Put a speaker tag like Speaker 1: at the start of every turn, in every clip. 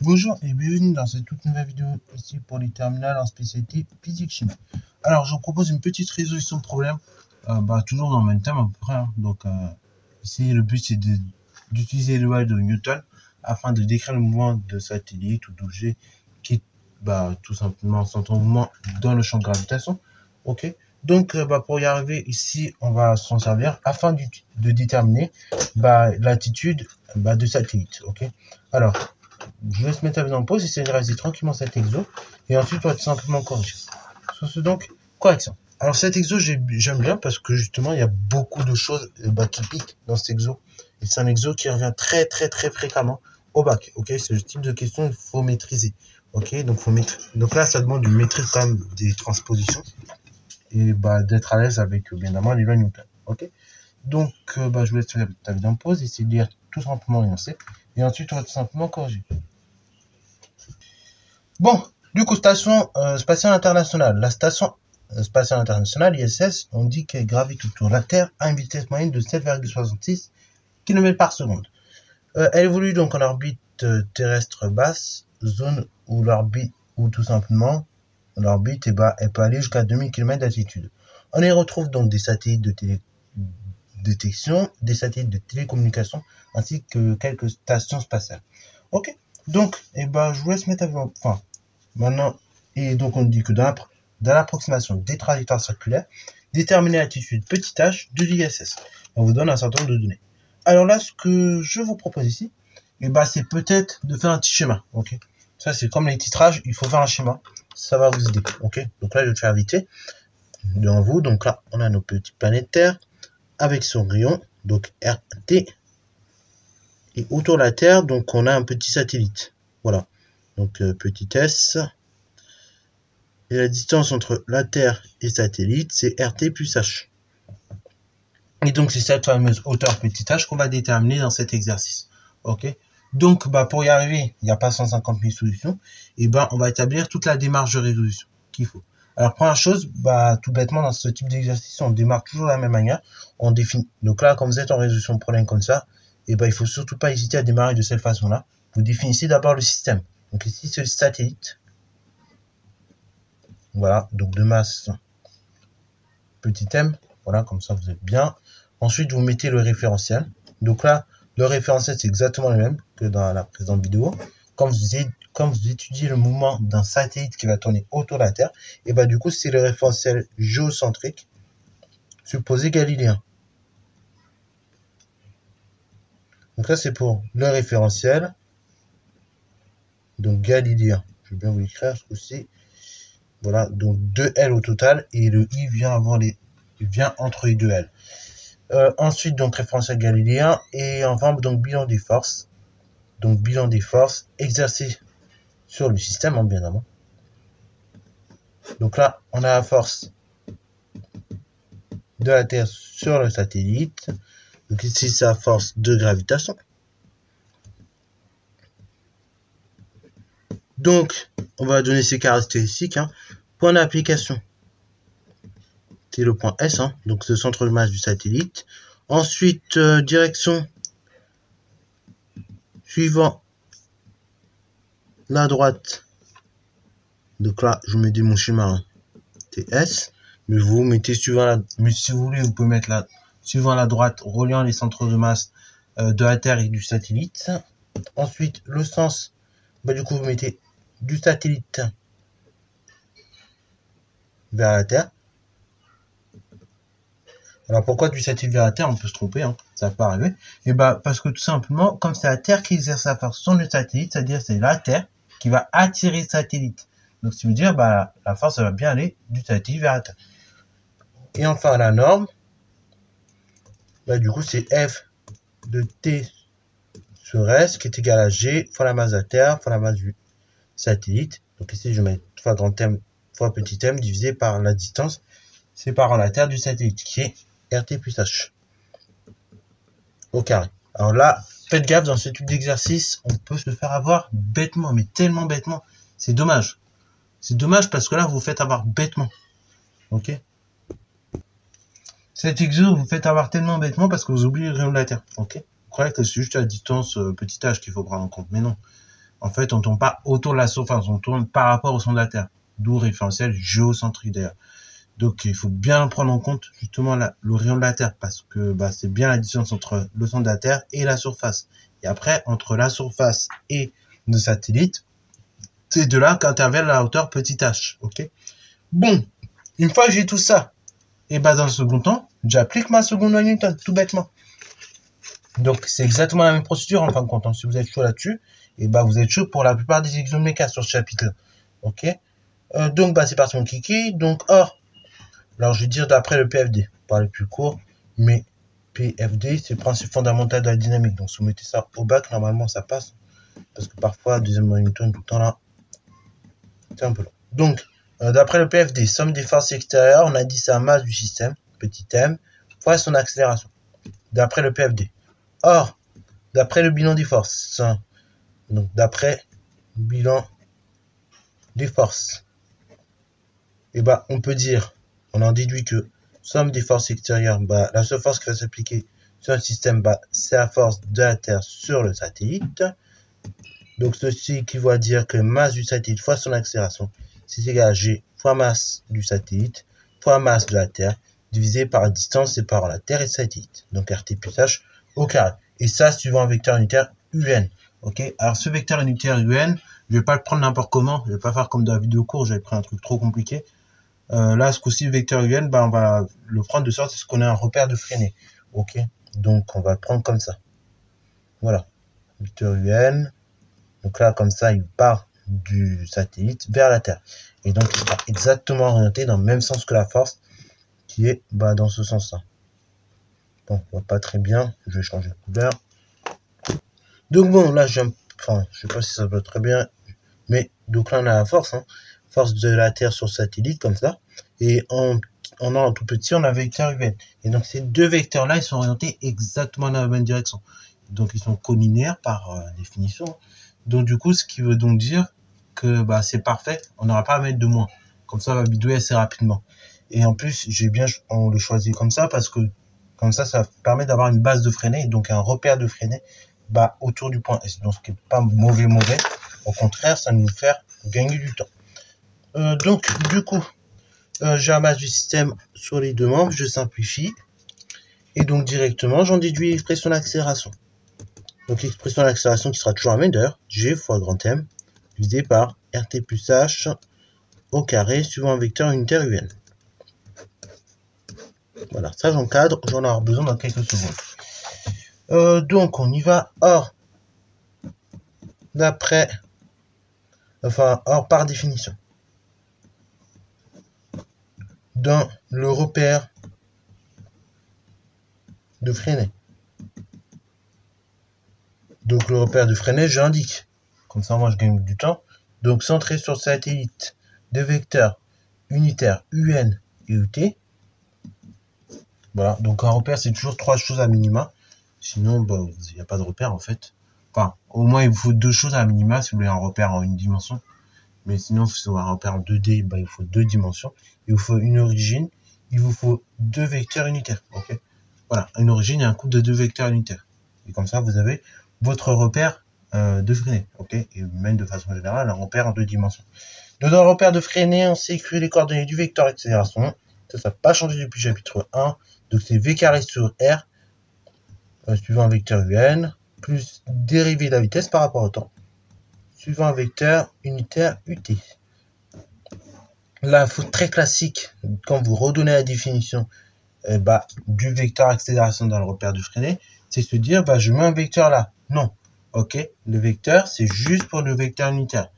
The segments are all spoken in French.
Speaker 1: Bonjour et bienvenue dans cette toute nouvelle vidéo ici pour les terminales en spécialité physique-chimie. Alors je vous propose une petite résolution de problème, euh, bah, toujours dans le même thème à peu près. hein. Donc euh, ici le but c'est d'utiliser le loi de Newton afin de décrire le mouvement de satellite ou d'objet qui bah, tout simplement sont en mouvement dans le champ de gravitation. Ok. Donc euh, bah, pour y arriver ici on va s'en servir afin de déterminer bah, l'attitude bah, de satellite. Ok? Alors je vais se mettre la vidéo en pause, essayer de réaliser tranquillement cet exo, et ensuite on va tout simplement corriger. Sur ce donc, correction. Alors cet exo, j'ai- j'aime bien parce que justement, il y a beaucoup de choses euh, bah, qui piquent dans cet exo. Et c'est un exo qui revient très très très fréquemment au bac. Ok, c'est le type de question qu'il faut maîtriser. Ok, donc faut maîtriser. Donc là, ça demande une maîtrise quand des transpositions et bah, d'être à l'aise avec euh, bien évidemment les. Ok, donc euh, bah, je vous laisse faire ta vidéo en pause, essayer de lire tout simplement l'énoncé, et ensuite on va tout simplement corriger. Bon, du coup, station euh, spatiale internationale. La station euh, spatiale internationale, ISS, on dit qu'elle gravite autour de la Terre à une vitesse moyenne de 7,66 km par seconde. Elle évolue donc en orbite terrestre basse, zone où l'orbite, ou tout simplement, l'orbite, eh ben, elle peut aller jusqu'à 2000 km d'altitude. On y retrouve donc des satellites de télé détection, des satellites de télécommunication, ainsi que quelques stations spatiales. Ok, donc, eh ben, je vous laisse mettre à vous. Enfin, maintenant, et donc on dit que dans l'appro- dans l'approximation des trajectoires circulaires, déterminer l'attitude petit h de l'ISS. On vous donne un certain nombre de données. Alors là, ce que je vous propose ici, eh ben, c'est peut-être de faire un petit schéma. Ok, ça c'est comme les titrages, il faut faire un schéma. Ça va vous aider. Ok, donc là, je vais le faire vite devant vous. Donc là, on a nos petites planètes Terre avec son rayon, donc RT. Et autour de la Terre, donc on a un petit satellite. Voilà. Donc euh, petit s. Et la distance entre la Terre et satellite, c'est RT plus H. Et donc c'est cette fameuse hauteur petit h qu'on va déterminer dans cet exercice. Ok? Donc bah, pour y arriver, il n'y a pas 150 000 solutions. Et ben on va établir toute la démarche de résolution qu'il faut. Alors première chose, bah, tout bêtement dans ce type d'exercice, on démarre toujours de la même manière. On définit. Donc là, quand vous êtes en résolution de problème comme ça, et ben il faut surtout pas hésiter à démarrer de cette façon-là. Vous définissez d'abord le système. Donc ici, c'est le satellite. Voilà, donc de masse petit m. Voilà, comme ça vous êtes bien. Ensuite, vous mettez le référentiel. Donc là, le référentiel, c'est exactement le même que dans la présente vidéo. Quand vous, étudiez le mouvement d'un satellite qui va tourner autour de la Terre, et bah du coup, c'est le référentiel géocentrique supposé galiléen. Donc ça, c'est pour le référentiel. Donc galiléen. Je vais bien vous l'écrire coup-ci. Voilà, donc 2 L au total et le I vient avant les vient entre les deux L. Euh, ensuite, donc référentiel galiléen et enfin donc bilan des forces. Donc bilan des forces exercées sur le système, hein, bien évidemment. Donc là, on a la force de la Terre sur le satellite. Donc ici, c'est la force de gravitation. Donc, on va donner ces caractéristiques. Hein. Point d'application, le point S, hein, donc le centre de masse du satellite. Ensuite, euh, direction suivant la droite. Donc là, je mets mon schéma, hein, c'est S. Mais vous mettez suivant la, mais si vous voulez, vous pouvez mettre la, suivant la droite, reliant les centres de masse euh, de la Terre et du satellite. Ensuite, le sens, bah, du coup, vous mettez du satellite vers la Terre. Alors pourquoi du satellite vers la Terre? On peut se tromper, hein, ça peut arriver. Et bah parce que tout simplement, comme c'est la Terre qui exerce sa force sur le satellite, c'est-à-dire c'est la Terre qui va attirer le satellite. Donc ça veut dire bah la force va bien aller du satellite vers la Terre. Et enfin la norme, bah du coup c'est F de T sur S qui est égal à G fois la masse de la Terre fois la masse du satellite. Donc ici je mets fois grand M fois petit m divisé par la distance séparant la Terre du satellite qui est RT plus H au carré. Alors là, faites gaffe dans ce type d'exercice, on peut se faire avoir bêtement, mais tellement bêtement. C'est dommage. C'est dommage parce que là, vous faites avoir bêtement. Ok? Cet exo, vous faites avoir tellement bêtement parce que vous oubliez le rayon de la Terre. Ok? Vous croyez que c'est juste la distance euh, petit h qu'il faut prendre en compte. Mais non. En fait, on tourne pas autour de la surface, on tourne par rapport au centre de la Terre. D'où référentiel géocentrique d'ailleurs. Donc il faut bien prendre en compte justement la, le de la Terre parce que bah, c'est bien la distance entre le centre de la Terre et la surface. Et après, entre la surface et nos satellites, c'est de là qu'intervient la hauteur petit h. Bon, une fois que j'ai tout ça, et bah dans le second temps, j'applique ma seconde loi Newton, tout bêtement. Donc c'est exactement la même procédure en fin de compte. Hein. Si vous êtes chaud là-dessus, et bah vous êtes chaud pour la plupart des exos méca sur ce chapitre-là. Ok? Euh, Donc bah c'est parti mon kiki. Donc or, alors je vais dire d'après le PFD, pas le plus court, mais PFD c'est le principe fondamental de la dynamique. Donc si vous mettez ça au bac, normalement ça passe. Parce que parfois, deuxième Newton tout le temps là, c'est un peu long. Donc, euh, d'après le PFD, somme des forces extérieures, on a dit la masse du système, petit m, fois son accélération. D'après le PFD. Or, d'après le bilan des forces, donc d'après bilan des forces, eh ben, on peut dire, on en déduit que somme des forces extérieures, bah, la seule force qui va s'appliquer sur un système, bah, c'est la force de la Terre sur le satellite. Donc ceci équivaut à dire que masse du satellite fois son accélération, c'est égal à G fois masse du satellite fois masse de la Terre divisé par la distance séparant la Terre et le satellite. Donc RT plus H au carré. Et ça suivant un vecteur unitaire UN. Alors ce vecteur unitaire UN, je vais pas le prendre n'importe comment. Je vais pas faire comme dans la vidéo courte, j'avais pris un truc trop compliqué. Euh, là, ce coup-ci, vecteur UN, bah, on va le prendre de sorte qu'on ait un repère de freiné. Ok Donc on va le prendre comme ça. Voilà. Vecteur UN. Donc là, comme ça, il part du satellite vers la Terre. Et donc, il sera exactement orienté dans le même sens que la force, qui est bah, dans ce sens-là. Bon, on voit pas très bien. Je vais changer de couleur. Donc bon, là, j'aime... Enfin, je sais pas si ça va très bien. Mais, donc là, on a la force. Hein. Force de la Terre sur satellite, comme ça. Et en, en un tout petit, on a vecteur UN. Et donc, ces deux vecteurs-là, ils sont orientés exactement dans la même direction. Donc, ils sont collinéaires par euh, définition. Donc du coup, ce qui veut donc dire que bah, c'est parfait, on n'aura pas à mettre de moins. Comme ça, on va bidouiller assez rapidement. Et en plus, j'ai bien on le choisit comme ça parce que comme ça, ça permet d'avoir une base de freinée, donc un repère de freinée bah, autour du point S. Donc ce qui n'est pas mauvais mauvais. Au contraire, ça nous fait gagner du temps. Euh, donc du coup, euh, j'ai la base du système membres, je simplifie. Et donc directement, j'en déduis l'expression d'accélération. Donc l'expression d'accélération qui sera toujours la même d'ailleurs, G fois grand M, divisé par RT plus H au carré suivant un vecteur unitaire UN. Voilà, ça j'encadre, j'en aurai besoin dans quelques secondes. Euh, donc on y va. Or, d'après, enfin, or par définition, dans le repère de Freinet, donc le repère de freinage, j'indique. Comme ça, moi, je gagne du temps. Donc centré sur satellite de vecteurs unitaires UN et UT. Voilà, donc un repère, c'est toujours trois choses à minima. Sinon, bah, il n'y a pas de repère en fait. Enfin, au moins, il vous faut deux choses à minima si vous voulez un repère en une dimension. Mais sinon, si vous voulez un repère en 2D, bah, il faut deux dimensions. Il vous faut une origine, il vous faut deux vecteurs unitaires. Voilà, une origine et un couple de deux vecteurs unitaires. Et comme ça, vous avez votre repère euh, de freiné, ok? Et même de façon générale, un repère en deux dimensions. dans le repère de freiné, on sait les coordonnées du vecteur accélération. Ça, ça n'a pas changé depuis chapitre 1. Donc c'est V carré sur R, euh, suivant un vecteur UN, plus dérivée de la vitesse par rapport au temps, suivant un vecteur unitaire UT. Faut très classique, quand vous redonnez la définition eh bah, du vecteur accélération dans le repère du freiné, c'est se dire, bah, je mets un vecteur là. Non. Ok. Le vecteur, c'est juste pour le vecteur unitaire.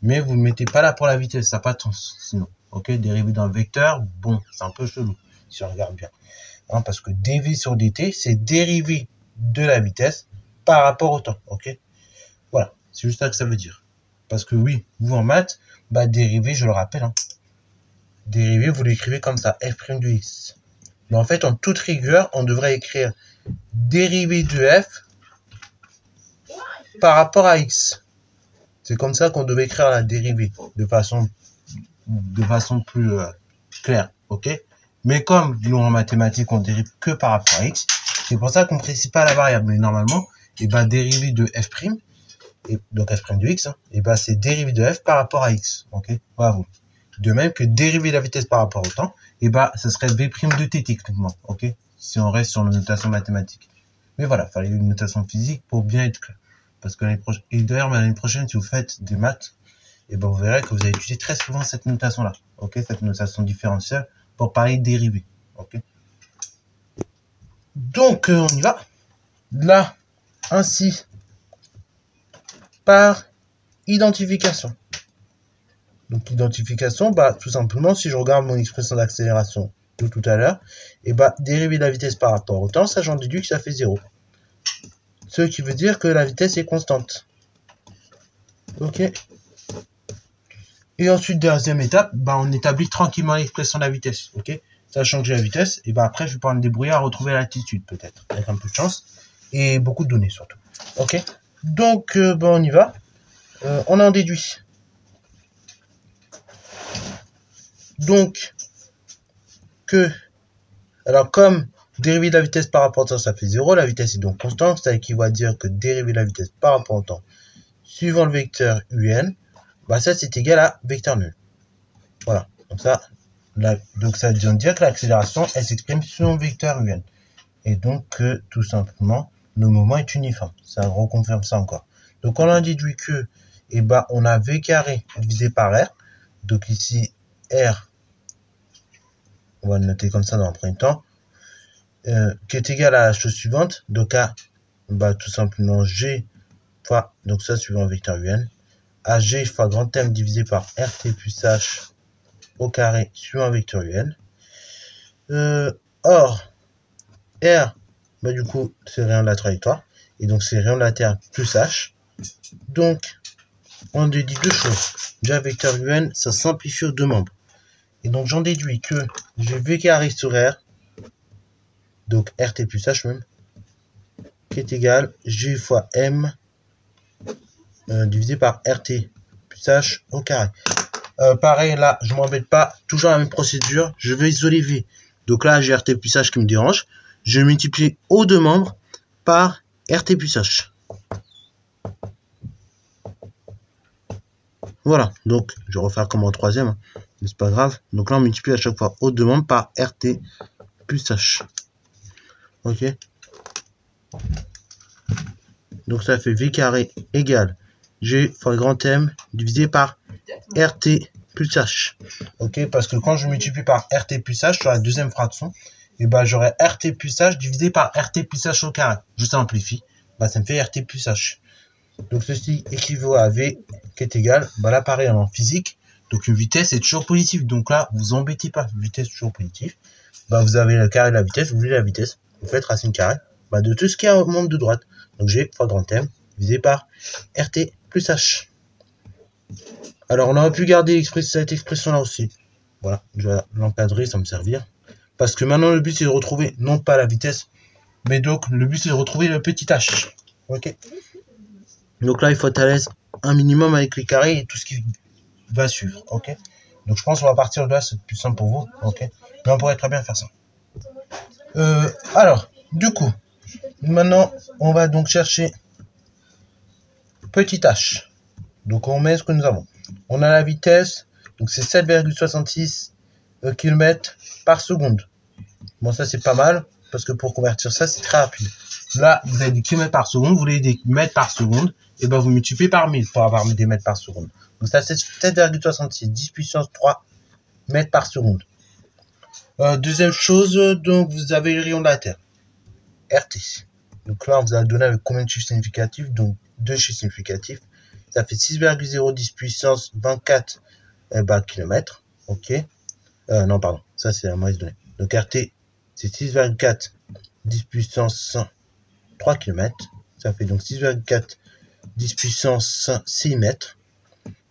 Speaker 1: Mais vous ne mettez pas là pour la vitesse. Ça n'a pas de sens. Sinon. Ok. Dérivé d'un vecteur, bon, c'est un peu chelou. Si on regarde bien. Hein, parce que dv sur dt, c'est dérivé de la vitesse par rapport au temps. Ok. Voilà. C'est juste ça que ça veut dire. Parce que oui, vous en maths, bah, dérivé, je le rappelle, hein, dérivé, vous l'écrivez comme ça, f' de x. Mais en fait, en toute rigueur, on devrait écrire dérivé de f par rapport à x. C'est comme ça qu'on devait écrire la dérivée de façon, de façon plus euh, claire. Ok? Mais comme nous en mathématiques on dérive que par rapport à x, c'est pour ça qu'on précise pas la variable. Mais normalement, et eh ben dérivé de f', et donc f' de x, et hein, eh ben c'est dérivé de f par rapport à x. Ok, bravo. De même que dérivé de la vitesse par rapport au temps, et eh ben ce serait v' de t techniquement. Ok, si on reste sur la notation mathématique. Mais voilà, fallait une notation physique pour bien être clair. Parce que l'année prochaine, et d'ailleurs, l'année prochaine, si vous faites des maths, et ben vous verrez que vous allez utiliser très souvent cette notation-là. Ok, cette notation différentielle pour parler de dérivés. Ok. Donc, euh, on y va. Là, ainsi, par identification. Donc, identification, bah, tout simplement, si je regarde mon expression d'accélération de tout à l'heure, et bah, dériver la vitesse par rapport au temps, ça j'en déduis que ça fait 0. Ce qui veut dire que la vitesse est constante. Ok. Et ensuite, deuxième étape, bah, on établit tranquillement l'expression de la vitesse. Ok? Sachant que j'ai la vitesse, et bah après, je vais pouvoir me débrouiller à retrouver l'altitude, peut-être, avec un peu de chance. Et beaucoup de données, surtout. Ok? Donc, euh, bah, on y va. Euh, on en déduit. Donc, que, alors comme dériver de la vitesse par rapport au temps, ça fait 0, la vitesse est donc constante, ça équivaut à dire que dériver de la vitesse par rapport au temps, suivant le vecteur un, bah ça c'est égal à vecteur nul. Voilà, donc ça, donc veut dire que l'accélération, elle s'exprime selon le vecteur un. Et donc que, tout simplement, le moment est uniforme. Ça reconfirme ça encore. Donc on a déduit que, eh bah, on a v carré divisé par r. Donc ici, r, on va le noter comme ça dans un premier temps, euh, qui est égal à la chose suivante. Donc A, bah, tout simplement G fois, donc ça suivant vecteur UN, AG fois grand M divisé par RT plus H au carré suivant vecteur UN. Euh, or, R, bah, du coup, c'est rien de la trajectoire. Et donc, c'est rien de la Terre plus H. Donc, on déduit deux choses. Déjà, vecteur UN, ça simplifie aux deux membres. Et donc, j'en déduis que j'ai V carré sur R donc RT plus H même, qui est égal G fois M euh, divisé par RT plus H au carré. Euh, pareil, là, je m'embête pas, toujours la même procédure, je vais isoler V. Donc là, j'ai RT plus H qui me dérange. Je multiplie aux deux membres par RT plus H. Voilà, donc je vais refaire comme en troisième. Mais c'est pas grave. Donc là, on multiplie à chaque fois deux membres par RT plus H. Ok. Donc ça fait V carré égale G fois grand M divisé par RT plus H. Ok, parce que quand je multiplie par RT plus H sur la deuxième fraction, et eh ben j'aurai RT plus H divisé par RT plus H au carré. Je simplifie, bah ça me fait RT plus H. Donc ceci équivaut à V qui est égal, bah là pareil en physique, donc une vitesse est toujours positive. Donc là, vous embêtez pas, vitesse toujours positive. Bah vous avez le carré de la vitesse, vous voulez la vitesse vous faites racine carrée bah, de tout ce qui est au membre de droite. Donc j'ai fois grand M divisé par RT plus H. Alors on aurait pu garder cette expression là aussi. Voilà, je vais l'encadrer, ça me servir. Parce que maintenant le but c'est de retrouver non pas la vitesse, mais donc le but c'est de retrouver le petit h. Ok. Donc là il faut être à l'aise un minimum avec les carrés et tout ce qui va suivre. Ok? Donc je pense qu'on va partir de là, c'est plus simple pour vous. Ok? Mais on pourrait très bien faire ça. Euh, alors, du coup, maintenant, on va donc chercher petit h. Donc, on met ce que nous avons. On a la vitesse, donc c'est 7,66 euh, km par seconde. Bon, ça, c'est pas mal, parce que pour convertir ça, c'est très rapide. Là, vous avez des km par seconde, vous voulez des mètres par seconde, et ben vous multipliez par 1000 pour avoir des mètres par seconde. Donc ça, c'est 7,66, 10 puissance 3 mètres par seconde. Euh, deuxième chose, donc vous avez le rayon de la Terre. RT. Donc là, on vous a donné avec combien de chiffres significatifs? Donc deux chiffres significatifs. Ça fait 6,010 puissance 24 eh ben, km. Ok. Euh, non, pardon. Ça, c'est la mauvaise donnée. Donc RT, c'est 6,4 10 puissance 3 km. Ça fait donc 6,4 10 puissance 6 mètres.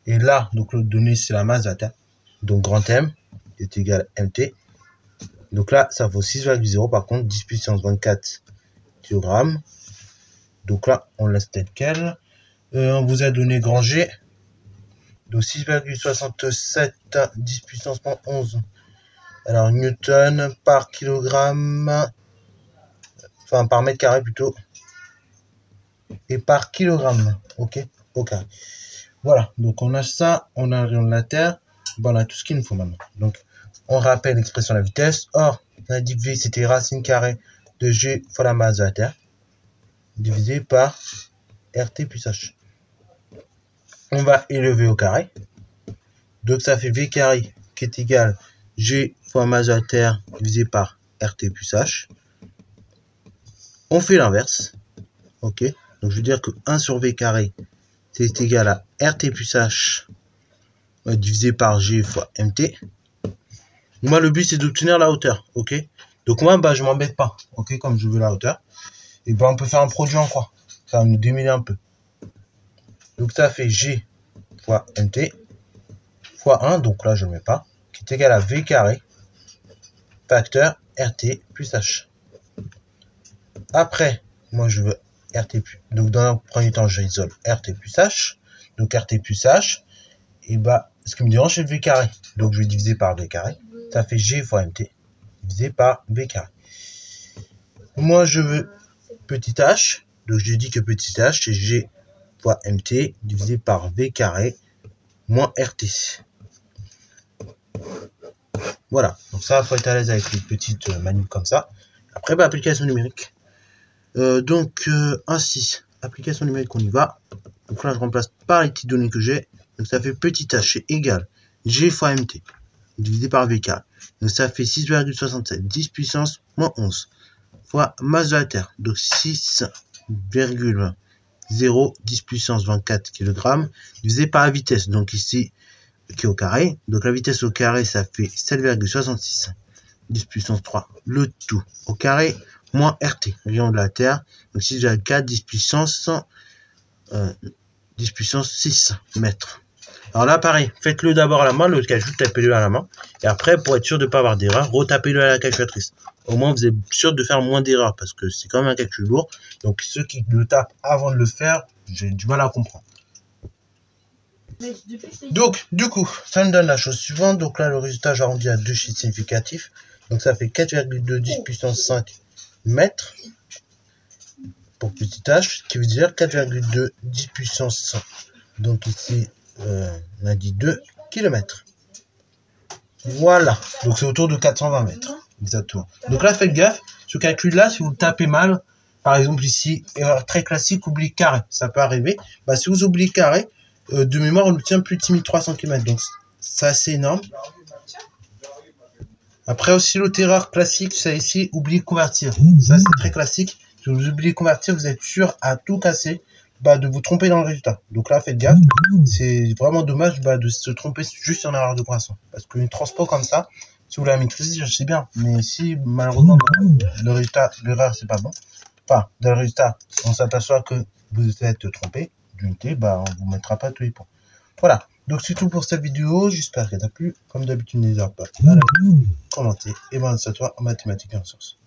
Speaker 1: Et là, donc l'autre donnée, c'est la masse de. Donc grand M est égal à MT. Donc là, ça vaut 6,0 par contre, 10 puissance 24 kg. Donc là, on laisse tel quel. Euh, on vous a donné grand G. Donc 6,67 10 puissance 11 Alors, newton par kilogramme, enfin par mètre carré plutôt, et par kilogramme, ok, ok. Voilà, donc on a ça, on a le rayon de la Terre, a tout ce qu'il nous faut maintenant. Donc, on rappelle l'expression de la vitesse. Or, on a dit que V, c'était racine carrée de G fois la masse de la Terre, divisé par RT plus H. On va élever au carré. Donc, ça fait V carré qui est égal G fois masse Terre divisé par RT plus H. On fait l'inverse. Ok. Donc, je veux dire que 1 sur V carré, c'est égal à RT plus H euh, divisé par G fois MT. Moi, le but, c'est d'obtenir la hauteur. Ok. Donc, moi, bah, je m'embête pas. Ok. Comme je veux la hauteur. Et ben, on peut faire un produit en croix. Ça va nous démêler un peu. Donc, ça fait G fois MT fois 1. Donc là, je ne mets pas. Qui est égal à V carré facteur RT plus H. Après, moi, je veux RT plus. Donc, dans le premier temps, j'isole RT plus H. Donc, RT plus H. Et bah, ce qui me dérange, c'est le V carré. Donc, je vais diviser par V carré. Ça fait G fois MT divisé par V carré. Moi, je veux petit h. Donc, je dis que petit h, c'est G fois MT divisé par V carré moins RT. Voilà. Donc, ça, faut être à l'aise avec les petites euh, manip comme ça. Après, bah, application numérique. Euh, donc, euh, ainsi, application numérique, on y va. Donc là, je remplace par les petites données que j'ai. Donc, ça fait petit h, égal G fois MT divisé par V carré. Donc, ça fait 6,67. 10 puissance moins 11 fois masse de la Terre. Donc 6,0 10 puissance 24 kg divisé par la vitesse. Donc ici, qui est au carré. Donc la vitesse au carré, ça fait 7,66. 10 puissance 3. Le tout au carré moins RT, rayon de la Terre. Donc 6,4, 10 puissance, euh, 10 puissance 6 mètres. Alors là, pareil, faites-le d'abord à la main, le calcul, tapez-le à la main. Et après, pour être sûr de ne pas avoir d'erreur, retapez-le à la calculatrice. Au moins, vous êtes sûr de faire moins d'erreurs, parce que c'est quand même un calcul lourd. Donc ceux qui le tapent avant de le faire, j'ai du mal à comprendre. Donc, du coup, ça me donne la chose suivante. Donc là, le résultat, j'arrondis à deux chiffres significatifs. Donc ça fait 4,2 puissance 5 mètres pour petit h, qui veut dire 4,2 10 puissance 100. Donc ici, euh, on a dit 2 km. Voilà. Donc c'est autour de 420 mètres. Exactement. Donc là, faites gaffe. Ce calcul-là, si vous le tapez mal, par exemple ici, erreur très classique, oubli carré. Ça peut arriver. Bah, si vous oubliez carré, euh, de mémoire, on obtient plus de 6300 km. Donc c'est énorme. Après aussi l'autre erreur classique, c'est ici, oublier convertir. Ça c'est très classique. Si vous oubliez convertir, vous êtes sûr à tout casser bah, de vous tromper dans le résultat. Donc là, faites gaffe. C'est vraiment dommage bah, de se tromper juste en erreur de croissance. Parce qu'une transport comme ça, si vous la maîtrisez, je sais bien. Mais si malheureusement le résultat, l'erreur c'est pas bon, enfin dans le résultat, on s'aperçoit que vous êtes trompé bah on vous mettra pas tous les points. Voilà. Donc c'est tout pour cette vidéo. J'espère qu'elle t'a plu. Comme d'habitude, n'hésitez pas à commenter et bonne à toi en mathématiques et en sciences.